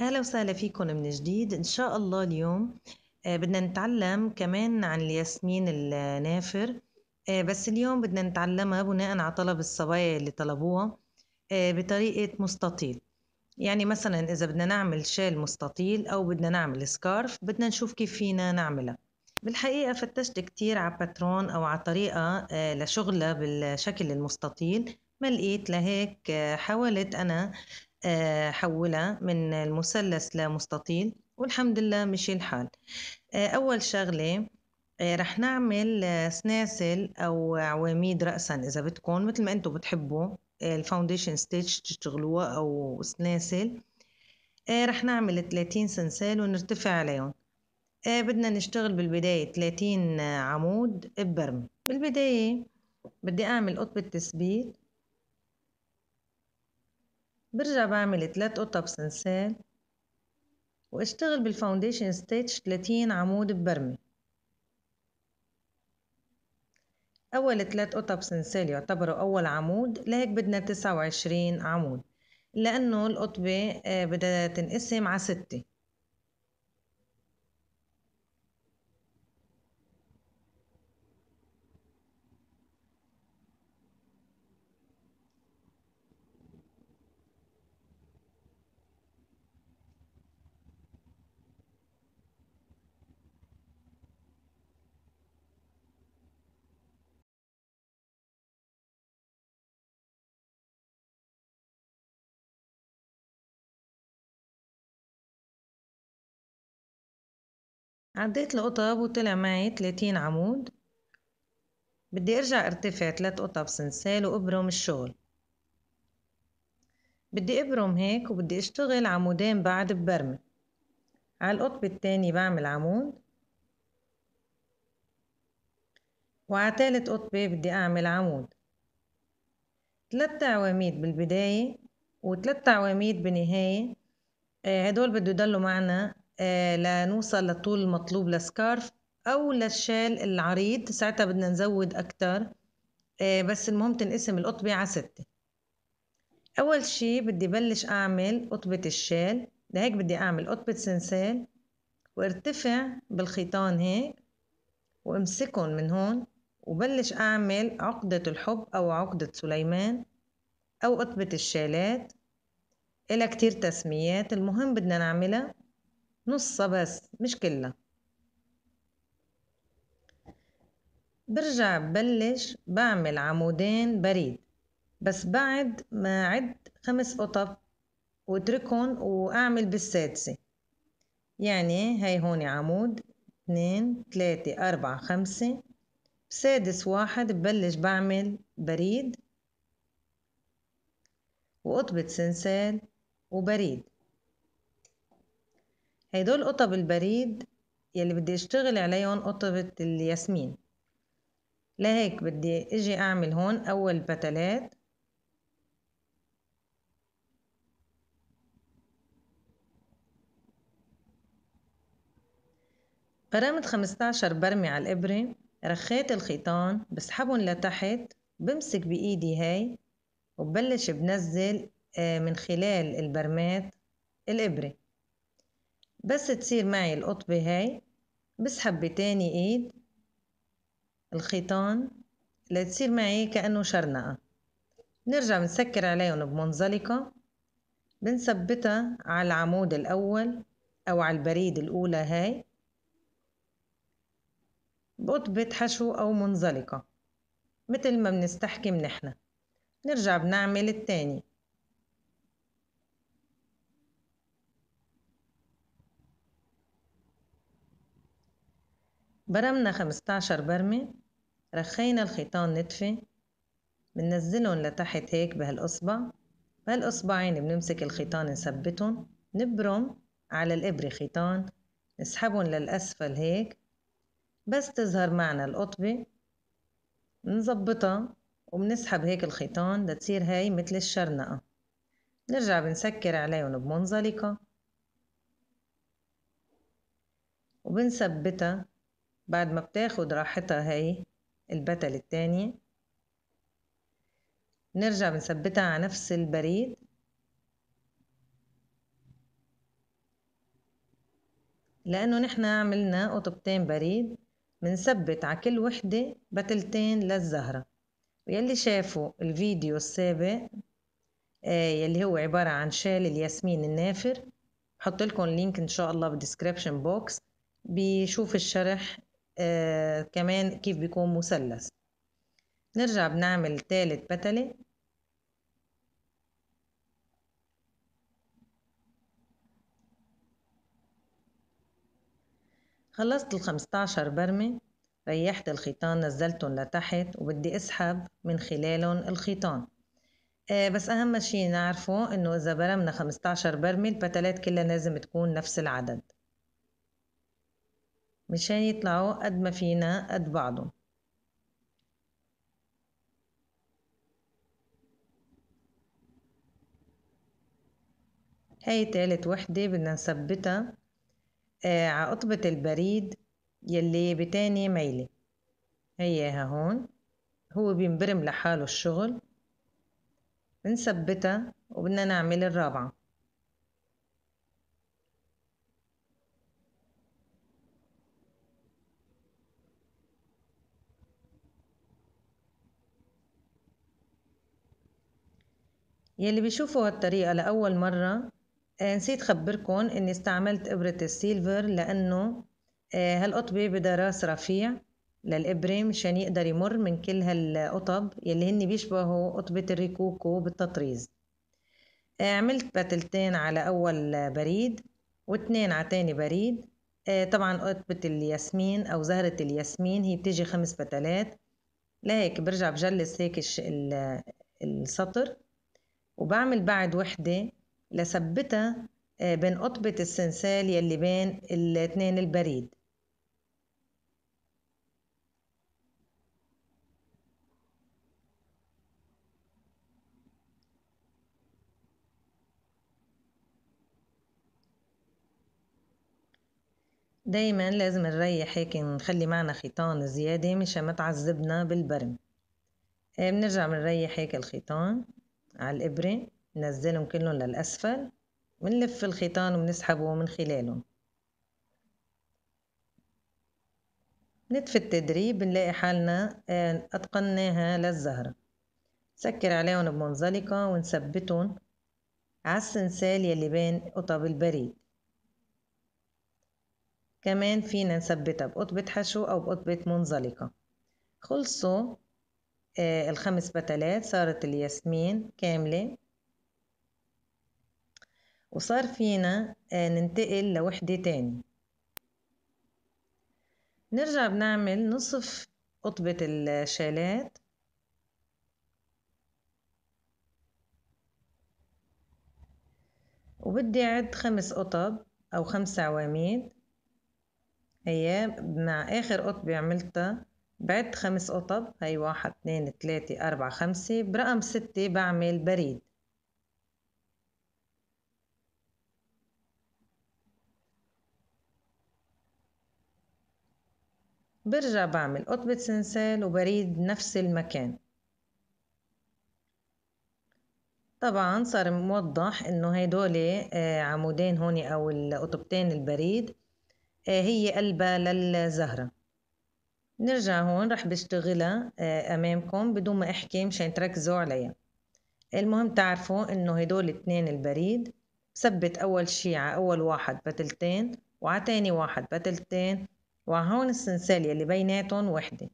أهلا وسهلا فيكم من جديد. إن شاء الله اليوم آه، بدنا نتعلم كمان عن الياسمين النافر. آه، بس اليوم بدنا نتعلمها بناء على طلب الصبايا اللي طلبوها آه، بطريقة مستطيل. يعني مثلا إذا بدنا نعمل شال مستطيل أو بدنا نعمل سكارف بدنا نشوف كيف فينا نعملها. بالحقيقة فتشت كتير على باترون أو على طريقة لشغلها بالشكل المستطيل. ما لقيت لهيك حاولت أنا حولها من المثلث لمستطيل والحمد لله مشي الحال. آه، أول شغلة آه، رح نعمل سناسل أو عواميد رأسا إذا بدكم مثل ما أنتم بتحبوا. ال foundation stitch تشتغلوها أو سناسل. رح نعمل 30 سنسال ونرتفع عليهم. بدنا نشتغل بالبداية 30 عمود ببرم بالبداية بدي أعمل قطبة تثبيت برجع بعمل تلات قطب سنسال واشتغل بال foundation stitch 30 عمود ببرمة أول تلات قطب سنسال يعتبروا أول عمود لهيك بدنا تسعة وعشرين عمود لأنه القطبة آه، بدها تنقسم على ستة. عديت القطب وطلع معي 30 عمود. بدي أرجع أرتفع ثلاث قطب سنسال وأبرم الشغل. بدي أبرم هيك وبدي أشتغل عمودين بعد ببرمة. على القطب التاني بعمل عمود. وعلى تالت قطبة بدي أعمل عمود. ثلاث عواميد بالبداية وثلاث عواميد بالنهاية. آه، هدول بده يضلوا معنا لنوصل للطول المطلوب لسكارف أو للشال العريض. ساعتها بدنا نزود أكتر. آه، بس المهم تنقسم القطبة على ستة. أول شي بدي بلش أعمل قطبة الشال. لهيك بدي أعمل قطبة سنسال وارتفع بالخيطان هيك وامسكهم من هون وبلش أعمل عقدة الحب أو عقدة سليمان أو قطبة الشالات. إلها كتير تسميات. المهم بدنا نعملها نصها بس مش كلها. برجع ببلش بعمل عمودين بريد بس بعد ما عد خمس قطب وأتركهم وأعمل بالسادسة. يعني هاي هون عمود اثنين ثلاثة أربعة خمسة. بسادس واحد ببلش بعمل بريد وقطبة سنسال وبريد. هيدول قطب البريد يلي بدي أشتغل عليهم قطبة الياسمين. لهيك بدي إجي أعمل هون أول بتلات برمت خمستاشر برمي على الإبرة رخيت الخيطان بسحبهم لتحت بمسك بإيدي هاي وببلش بنزل آه، من خلال البرمات الإبرة. بس تصير معي القطبة هاي بسحب بتاني إيد الخيطان لتصير معي كأنه شرنقة. نرجع بنسكر عليهم بمنزلقة بنثبتها على العمود الأول أو على البريد الأولى هاي. بقطبة حشو أو منزلقة مثل ما بنستحكم نحن نرجع بنعمل التاني. برمنا خمستاشر برمة رخينا الخيطان نتفة بننزلهم لتحت هيك بهالإصبع. بهالإصبعين بنمسك الخيطان نثبتهم نبرم على الإبرة خيطان نسحبهم للأسفل هيك. بس تظهر معنا القطبة بنظبطها وبنسحب هيك الخيطان لتصير هاي مثل الشرنقة. نرجع بنسكر عليهم بمنزلقة. وبنثبتها بعد ما بتاخد راحتها هي البتل التانية نرجع بنثبتها على نفس البريد. لأنه نحن عملنا قطبتين بريد منثبت على كل وحدة بتلتين للزهرة. ويلي شافوا الفيديو السابق آه، يلي هو عبارة عن شال الياسمين النافر بحط لكم link إن شاء الله بال description box. بيشوف الشرح آه كمان كيف بيكون مثلث. نرجع بنعمل تالت بتلة. خلصت الخمستاشر برمة ريحت الخيطان نزلتهم لتحت وبدي اسحب من خلالهم الخيطان. آه بس أهم شي نعرفه إنه إذا برمنا 15 برمة البتلات كلها لازم تكون نفس العدد. مشان يطلعوا قد ما فينا قد بعضهم. هاي تالت وحدة بدنا نثبتها آه على قطبة البريد يلي بتاني ميلة هيها هون هو بينبرم لحاله الشغل. بنثبتها وبدنا نعمل الرابعة. يلي بيشوفوا هالطريقة لأول مرة آه نسيت خبركن إني استعملت إبرة السيلفر لأنه آه هالقطبة بدها راس رفيع للإبرة مشان يقدر يمر من كل هالقطب يلي هن بيشبهوا قطبة الريكوكو بالتطريز. آه عملت بتلتين على أول بريد واثنين على تاني بريد. طبعا قطبة الياسمين أو زهرة الياسمين هي بتيجي خمس بتلات لهيك برجع بجلس هيك السطر. وبعمل بعد وحدة لثبتها آه، بين قطبة السنسال يلي بين الاثنين البريد. دايما لازم نريح هيك نخلي معنا خيطان زيادة مشان ما تعذبنا بالبرم. آه، بنرجع بنريح هيك الخيطان. على الإبرة ننزلهم كلهم للأسفل ونلف الخيطان وبنسحبه من خلالهم. نطفي التدريب بنلاقي حالنا آه، أتقناها للزهرة. نسكر عليهم بمنزلقة ونثبتهم على السنسال يلي بين قطب البريد. كمان فينا نثبتها بقطبة حشو أو بقطبة منزلقة. خلصوا آه الخمس بتلات صارت الياسمين كاملة. وصار فينا آه ننتقل لوحدة تاني. نرجع بنعمل نصف قطبة الشالات. وبدي أعد خمس قطب أو خمس عواميد. هي مع آخر قطبة عملتها بعد خمس قطب هي واحد اثنين ثلاثة أربعة خمسة برقم ستة بعمل بريد. برجع بعمل قطبة سنسال وبريد نفس المكان. طبعا صار موضح إنه هيدول آه، عمودين هون أو القطبتين البريد آه، هي قلبة للزهرة. نرجع هون رح بشتغلها آه، أمامكم بدون ما أحكي مشان تركزوا عليها. المهم تعرفوا إنه هدول الاثنين البريد بثبت أول شي على أول واحد بتلتين وعلى تاني واحد بتلتين وهون السنسال يلي بيناتهم وحدة.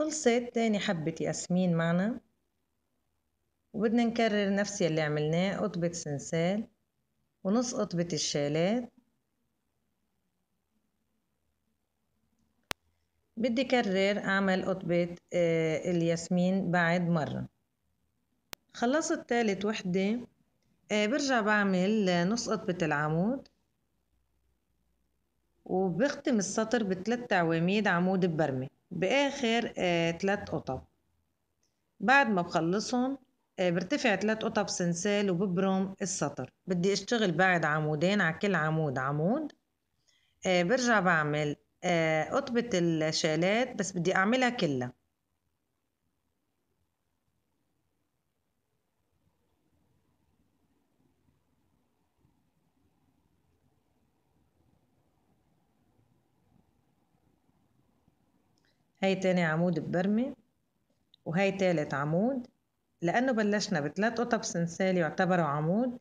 خلصت تاني حبة ياسمين معنا. وبدنا نكرر نفس يلي عملناه قطبة سنسال ونص قطبة الشالات. بدي كرر أعمل قطبة آه، الياسمين بعد مرة. خلصت تالت وحدة آه، برجع بعمل نص قطبة العمود. وبختم السطر بثلاث عواميد عمود ببرمة. بآخر آه، ثلاث قطب. بعد ما بخلصهم آه، برتفع ثلاث قطب سنسال وببرم السطر. بدي أشتغل بعد عمودين على كل عمود عمود. آه، برجع بعمل قطبة الشالات بس بدي أعملها كلها. هاي تاني عمود ببرمة وهاي تالت عمود. لأنه بلشنا بثلاث قطب سنسال يعتبروا عمود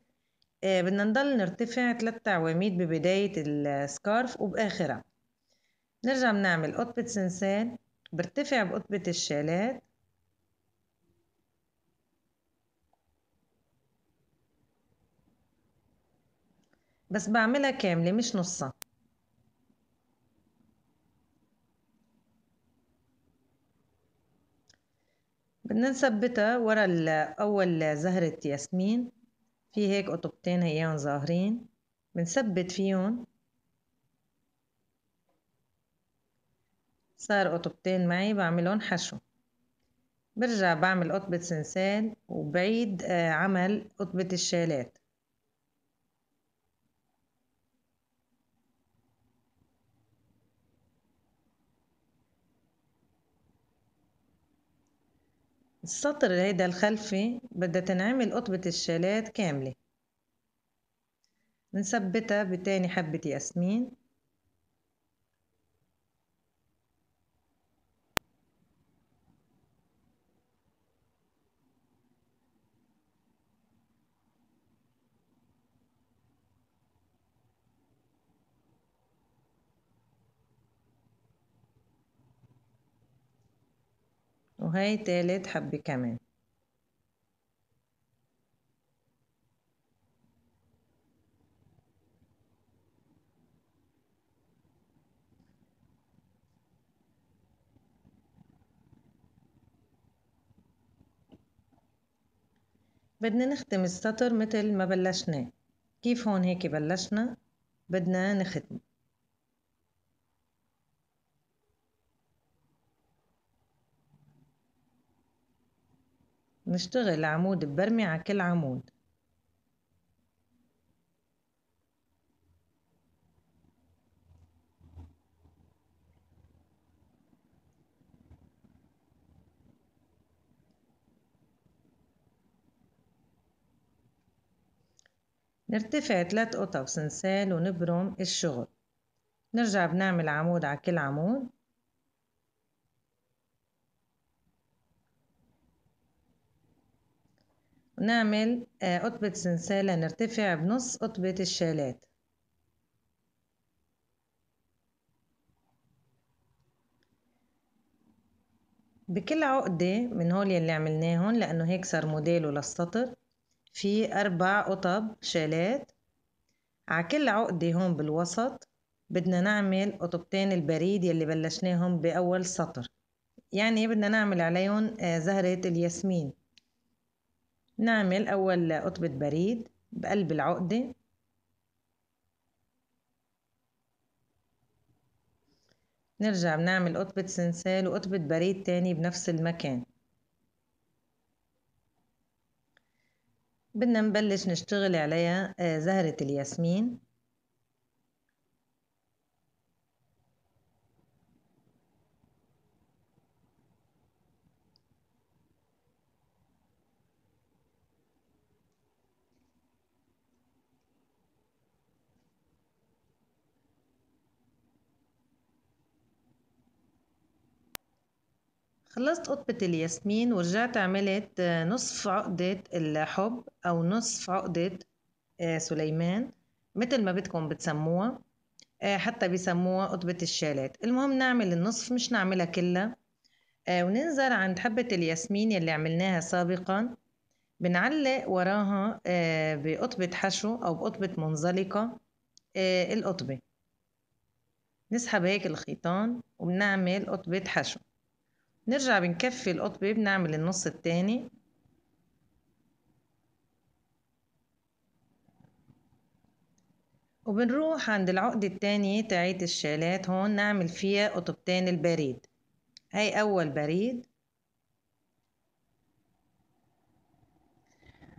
آه بدنا نضل نرتفع ثلاث عواميد ببداية السكارف وبآخرها. نرجع بنعمل قطبة سنسال برتفع بقطبة الشالات. بس بعملها كاملة مش نصها. بدنا نثبتها ورا أول زهرة ياسمين. في هيك قطبتين هيان ظاهرين. بنثبت فيهم. صار قطبتين معي بعملهم حشو. برجع بعمل قطبة سنسال وبعيد آه، عمل قطبة الشالات. السطر هيدا الخلفي بدها تنعمل قطبة الشالات كاملة. بنثبتها بتاني حبة ياسمين. وهي تالت حبة كمان. بدنا نختم السطر مثل ما بلشناه كيف هون هيك بلشنا؟ بدنا نختم. نشتغل عمود ببرمي على كل عمود. نرتفع ثلاث قطع سنسال ونبرم الشغل. نرجع بنعمل عمود على كل عمود. ونعمل آه، قطبة سنسالة نرتفع بنص قطبة الشالات. بكل عقدة من هول يلي عملناهن لأنه هيك صار موديله للسطر في أربع قطب شالات. على كل عقدة هون بالوسط بدنا نعمل قطبتين البريد يلي بلشناهم بأول سطر. يعني بدنا نعمل عليهم آه، زهرة الياسمين. نعمل أول قطبة بريد بقلب العقدة. نرجع بنعمل قطبة سنسال وقطبة بريد تاني بنفس المكان. بدنا نبلش نشتغل عليها آه، زهرة الياسمين. خلصت قطبة الياسمين ورجعت عملت آه، نصف عقدة الحب أو نصف عقدة آه، سليمان مثل ما بدكم بتسموها آه، حتى بيسموها قطبة الشالات. المهم نعمل النصف مش نعملها كلها. وننزل عند حبة الياسمين يلي عملناها سابقا. بنعلق وراها بقطبة حشو أو بقطبة منزلقة القطبة. نسحب هيك الخيطان وبنعمل قطبة حشو. نرجع بنكفي القطبة بنعمل النص التاني. وبنروح عند العقدة التانية تاعيت الشالات. هون نعمل فيها قطبتين البريد. هاي أول بريد.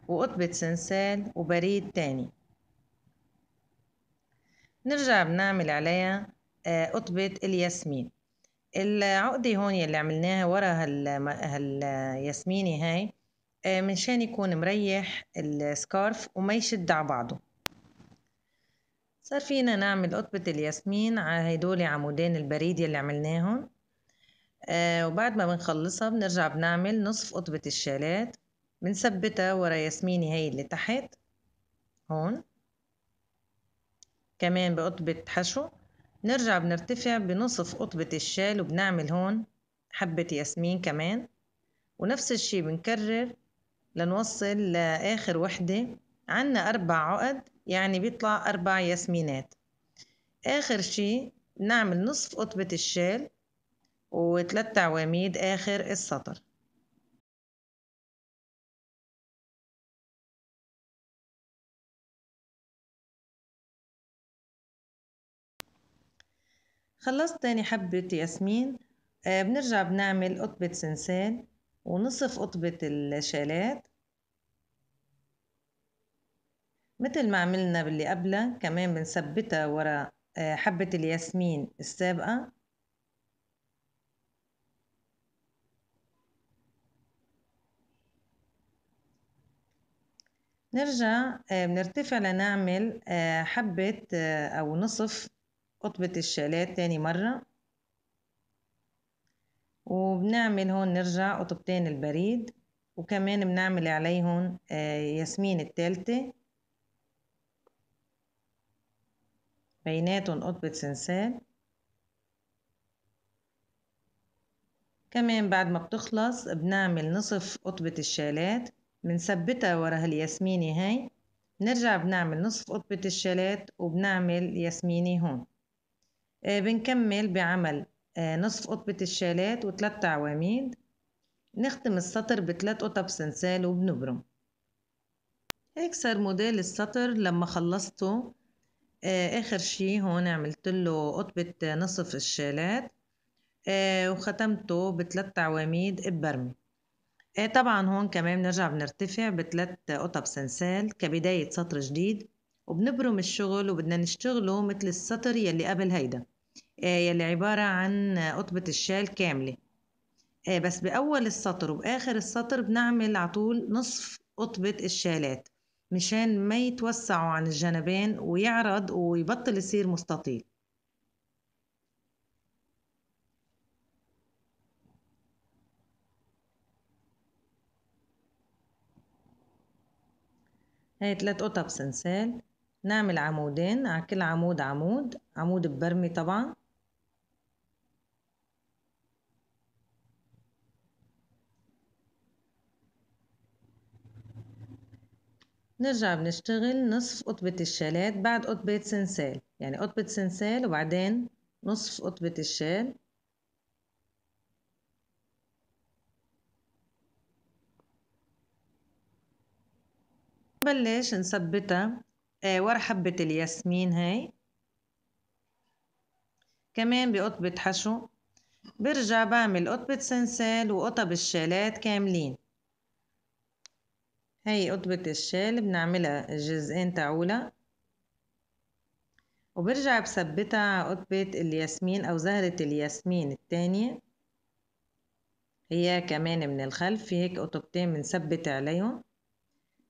وقطبة سنسال وبريد تاني. نرجع بنعمل عليها آه، قطبة الياسمين. العقدة هون يلي عملناها ورا هالياسمينة هاي آه، منشان يكون مريح السكارف وما يشد على بعضه. صار فينا نعمل قطبة الياسمين على هيدول عمودين البريد يلي عملناهم. آه وبعد ما بنخلصها بنرجع بنعمل نصف قطبة الشالات بنثبتها ورا ياسمينة هي اللي تحت هون. كمان بقطبة حشو. نرجع بنرتفع بنصف قطبة الشال وبنعمل هون حبة ياسمين كمان. ونفس الشي بنكرر لنوصل لآخر وحدة. عنا أربع عقد يعني بيطلع أربع ياسمينات. آخر شي نعمل نصف قطبة الشال وثلاث عواميد آخر السطر. خلصت تاني حبة ياسمين. آه بنرجع بنعمل قطبة سنسال ونصف قطبة الشالات. مثل ما عملنا باللي قبلها كمان بنثبتها ورا آه حبة الياسمين السابقة. نرجع آه بنرتفع لنعمل آه حبة آه أو نصف قطبة الشالات تاني مرة. وبنعمل هون نرجع قطبتين البريد وكمان بنعمل عليهم ياسمين التالتة. بيناتهم قطبة سنسال. كمان بعد ما بتخلص بنعمل نصف قطبة الشالات بنثبتها ورا هالياسمينة هاي. نرجع بنعمل نصف قطبة الشالات وبنعمل ياسمينة هون. آه، بنكمل بعمل آه، نصف قطبة الشالات وثلاث عواميد نختم السطر بثلاث قطب سنسال وبنبرم. هيك صار موديل السطر لما خلصته. آه، آخر شي هون عملت له قطبة نصف الشالات وختمته بثلاث عواميد ببرمي طبعا هون كمان بنرجع بنرتفع بثلاث قطب سنسال كبداية سطر جديد. وبنبرم الشغل وبدنا نشتغله مثل السطر يلي قبل هيدا آه، يلي عبارة عن قطبة الشال كاملة. آه، بس بأول السطر وبآخر السطر بنعمل عطول نصف قطبة الشالات مشان ما يتوسعوا عن الجنبين ويعرض ويبطل يصير مستطيل. هاي ثلاث قطب سنسال. نعمل عمودين على كل عمود عمود عمود ببرمي طبعا. نرجع بنشتغل نصف قطبة الشالات بعد قطبة سنسال يعني قطبة سنسال وبعدين نصف قطبة الشال. بلش نثبتها. آه ورا حبة الياسمين هاي. كمان بقطبة حشو. برجع بعمل قطبة سنسال وقطب الشالات كاملين. هاي قطبة الشال بنعملها الجزئين تعولها وبرجع بثبتها على قطبة الياسمين أو زهرة الياسمين التانية. هي كمان من الخلف في هيك قطبتين بنثبت عليهم.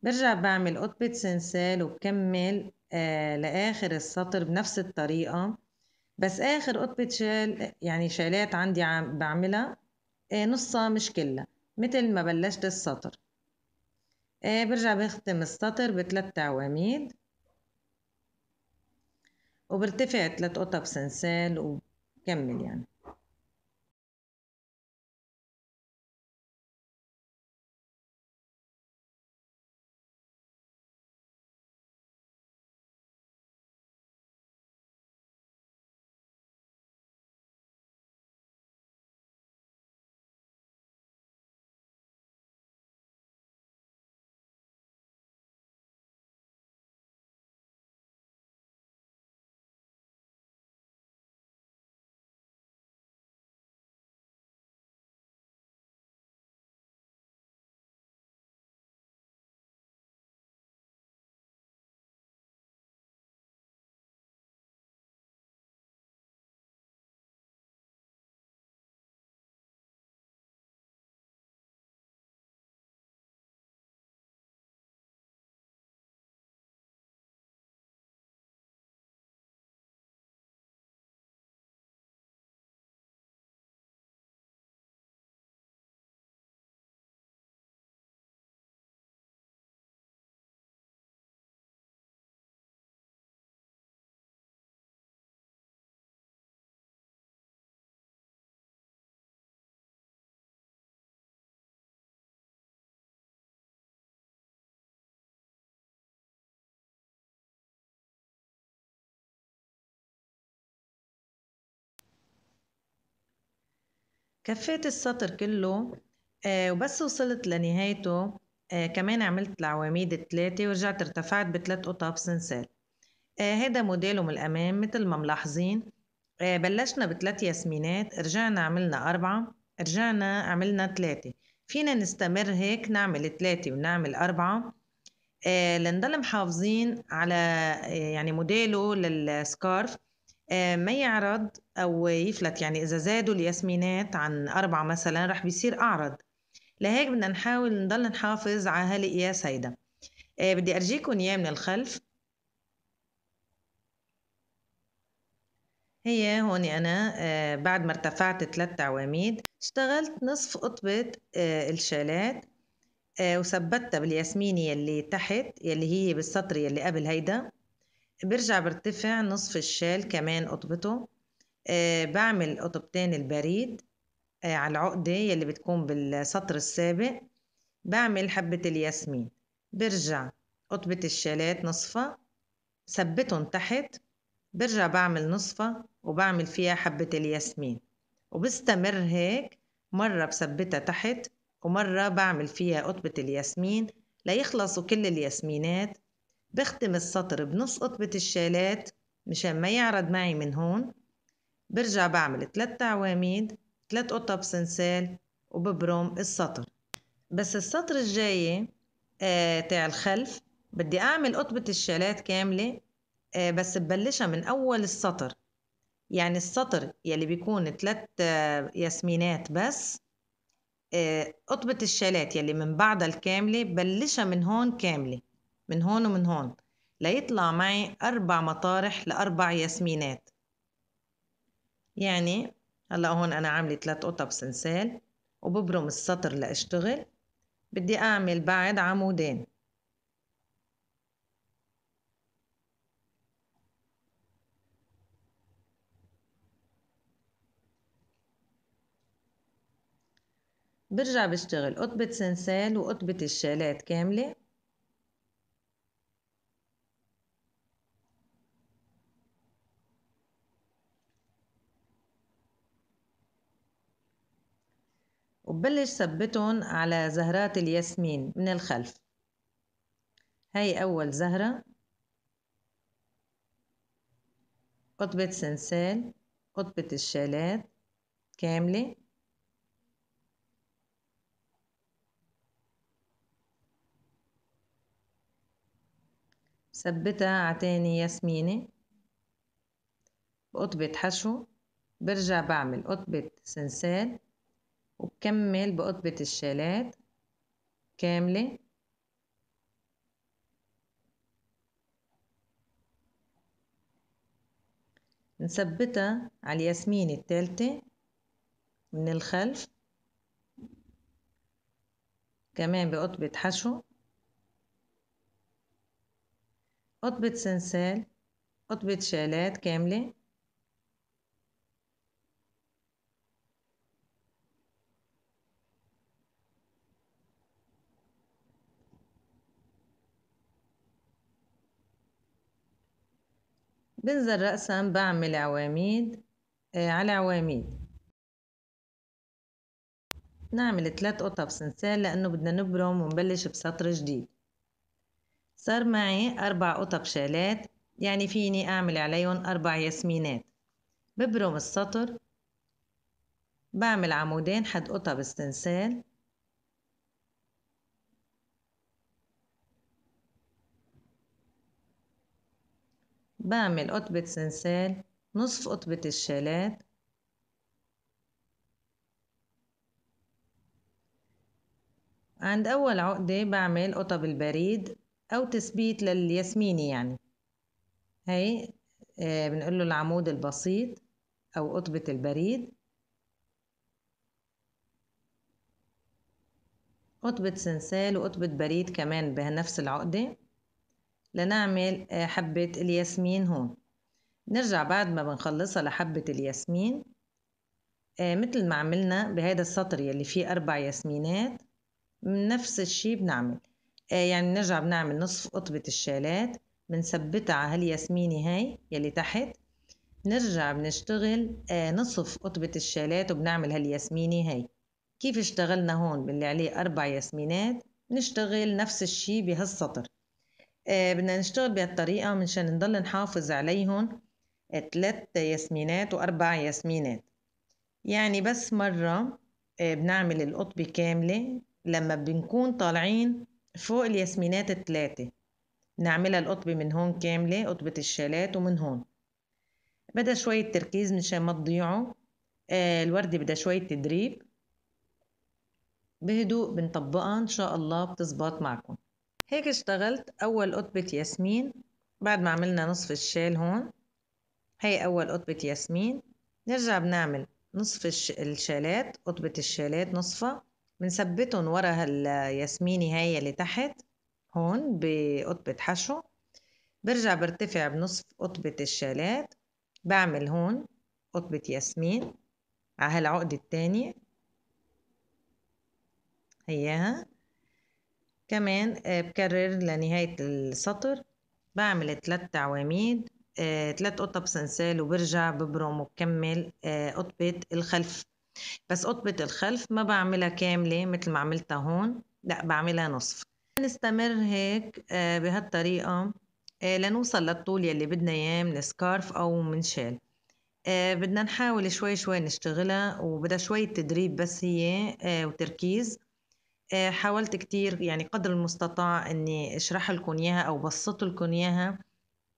برجع بعمل قطبة سنسال وبكمل آه لآخر السطر بنفس الطريقة. بس آخر قطبة شال يعني شالات عندي عم بعملها آه نصها مش كلها مثل ما بلشت السطر. آه برجع بختم السطر بثلاث عواميد. وبرتفع ثلاث قطب سنسال وبكمل يعني. كفيت السطر كله آه وبس وصلت لنهايته. آه كمان عملت العواميد الثلاثة ورجعت ارتفعت بثلاث قطع بسنسال آه هيدا موديله من الأمام مثل ما ملاحظين. آه بلشنا بثلاث ياسمينات رجعنا عملنا أربعة رجعنا عملنا ثلاثة فينا نستمر هيك نعمل ثلاثة ونعمل أربعة. آه لنضل محافظين على آه يعني موديله للسكارف. ما يعرض أو يفلت يعني إذا زادوا الياسمينات عن أربعة مثلا رح بيصير أعرض. لهيك بدنا نحاول نضل نحافظ على هالقياس هيدا. آه بدي أرجيكم إياه من الخلف. هي هون أنا آه بعد ما ارتفعت ثلاث عواميد اشتغلت نصف قطبة آه الشالات آه وثبتها بالياسميني يلي تحت يلي هي بالسطر يلي قبل هيدا. برجع برتفع نصف الشال كمان قطبته. آه بعمل قطبتين البريد آه على العقدة يلي بتكون بالسطر السابق. بعمل حبة الياسمين. برجع قطبة الشالات نصفها ثبتهم تحت. برجع بعمل نصفها وبعمل فيها حبة الياسمين. وبستمر هيك مرة بثبتها تحت ومرة بعمل فيها قطبة الياسمين ليخلصوا كل الياسمينات. بختم السطر بنص قطبة الشالات مشان ما يعرض معي من هون. برجع بعمل ثلاث عواميد ثلاث قطب سنسال وببرم السطر. بس السطر الجاي آه تاع الخلف بدي أعمل قطبة الشالات كاملة آه بس ببلشها من أول السطر. يعني السطر يلي بيكون ثلاث آه ياسمينات بس آه قطبة الشالات يلي من بعدها الكاملة ببلشها من هون كاملة. من هون ومن هون ليطلع معي أربع مطارح لأربع ياسمينات. يعني هلا هون أنا عاملة ثلاث قطب سنسال وببرم السطر لأشتغل بدي أعمل بعد عمودين. برجع بشتغل قطبة سنسال وقطبة الشالات كاملة. وببلش ثبتهم على زهرات الياسمين من الخلف. هاي أول زهرة. قطبة سنسال قطبة الشالات كاملة. ثبتها على تاني ياسمينة. بقطبة حشو. برجع بعمل قطبة سنسال وبكمل بقطبة الشالات كاملة؟ نثبتها على الياسمين الثالثة من الخلف كمان بقطبة حشو. قطبة سنسال قطبة شالات كاملة. بنزل رأسا بعمل عواميد آه على عواميد. نعمل ثلاث قطب سنسال لأنه بدنا نبرم ونبلش بسطر جديد. صار معي أربع قطب شالات يعني فيني أعمل عليهم أربع ياسمينات. ببرم السطر بعمل عمودين حد قطب استنسال بعمل قطبة سنسال نصف قطبة الشالات. عند أول عقدة بعمل قطب البريد أو تثبيت للياسميني يعني. هي آه بنقول له العمود البسيط أو قطبة البريد. قطبة سنسال وقطبة بريد كمان بنفس العقدة. لنعمل آه حبة الياسمين هون. نرجع بعد ما بنخلصها لحبة الياسمين. آه مثل ما عملنا بهذا السطر يلي فيه أربع ياسمينات نفس الشي بنعمل. يعني نرجع بنعمل نصف قطبة الشالات بنثبتها على هالياسمينة هاي يلي تحت. نرجع بنشتغل آه، نصف قطبة الشالات وبنعمل هالياسمينة هاي. كيف اشتغلنا هون باللي عليه أربع ياسمينات؟ نشتغل نفس الشي بهالسطر. آه بدنا نشتغل بهالطريقة منشان نضل نحافظ عليهم ثلاث ياسمينات وأربع ياسمينات. يعني بس مرة آه بنعمل القطبة كاملة لما بنكون طالعين فوق الياسمينات الثلاثة. نعملها القطبة من هون كاملة قطبة الشالات ومن هون. بدها شوية تركيز مشان ما تضيعوا. آه الوردة بدها شوية تدريب. بهدوء بنطبقها إن شاء الله بتزبط معكم. هيك اشتغلت أول قطبة ياسمين بعد ما عملنا نصف الشال هون. هي أول قطبة ياسمين. نرجع بنعمل نصف الشالات قطبة الشالات نصفها بنثبتهم ورا هالياسمينة هاي اللي تحت هون بقطبة حشو. برجع برتفع بنصف قطبة الشالات. بعمل هون قطبة ياسمين على هالعقدة التانية. هياها كمان آه، بكرر لنهاية السطر. بعمل ثلاث عواميد آه، ثلاث قطب سنسال وبرجع ببرم وبكمل آه، قطبة الخلف. بس قطبة الخلف ما بعملها كاملة مثل ما عملتها هون لا بعملها نصف. نستمر هيك بهالطريقة لنوصل للطول يلي بدنا إياه من سكارف أو من شال. بدنا نحاول شوي شوي نشتغلها وبدها شوية تدريب بس هي وتركيز. حاولت كتير يعني قدر المستطاع إني أشرح لكم إياها أو بسط لكم إياها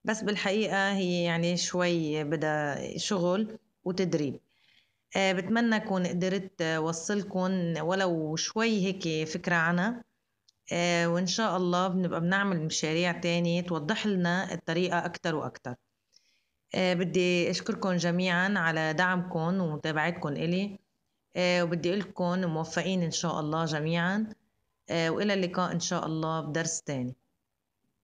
بس بالحقيقة هي يعني شوي بدها شغل وتدريب. آه، بتمنى أكون قدرت وصلكم ولو شوي هيك فكرة عنها. آه، وإن شاء الله بنبقى بنعمل مشاريع تانية توضح لنا الطريقة أكتر وأكتر. بدي أشكركم جميعا على دعمكم ومتابعتكم آه، وبدي أقول لكم موفقين إن شاء الله جميعا. آه، وإلى اللقاء إن شاء الله بدرس تاني.